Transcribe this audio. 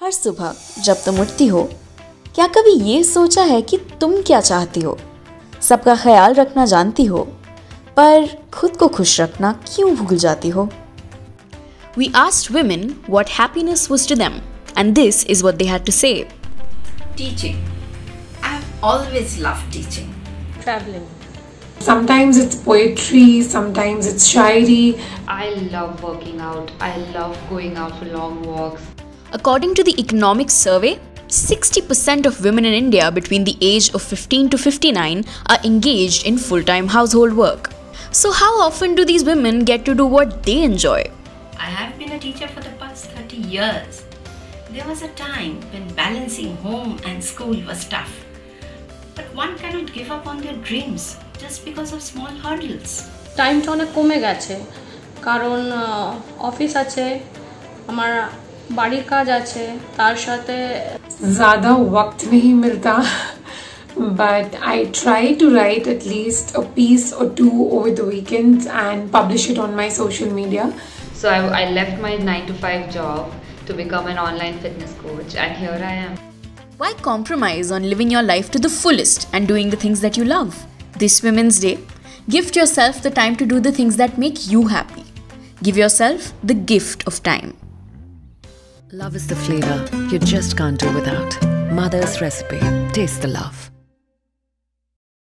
हर सुबह जब तुम उठती हो क्या कभी ये सोचा है कि तुम क्या चाहती हो सबका ख्याल रखना जानती हो पर खुद को खुश रखना क्यों भूल जाती हो we asked women what happiness was them and this is what they have Sometimes it's poetry, sometimes it's shayari. I love working out. I love going out for long walks. According to the Economics Survey, 60% of women in India between the age of 15 to 59 are engaged in full time household work. So, how often do these women get to do what they enjoy? I have been a teacher for the past 30 years. There was a time when balancing home and school was tough. But one cannot give up on their dreams just because of small hurdles. টাইমটা অনেক কমে গেছে কারণ office আছে আমার বাড়ির কাজ আছে তার সাথে ज़्यादा वक्त नहीं मिलता but I try to write at least a piece or two over the weekends and publish it on my social media. So I, I left my 9 to 5 job to become an online fitness coach, and here I am. Why compromise on living your life to the fullest and doing the things that you love? This Women's Day, gift yourself the time to do the things that make you happy. Give yourself the gift of time. Love is the flavor you just can't do without. Mother's recipe. Taste the love.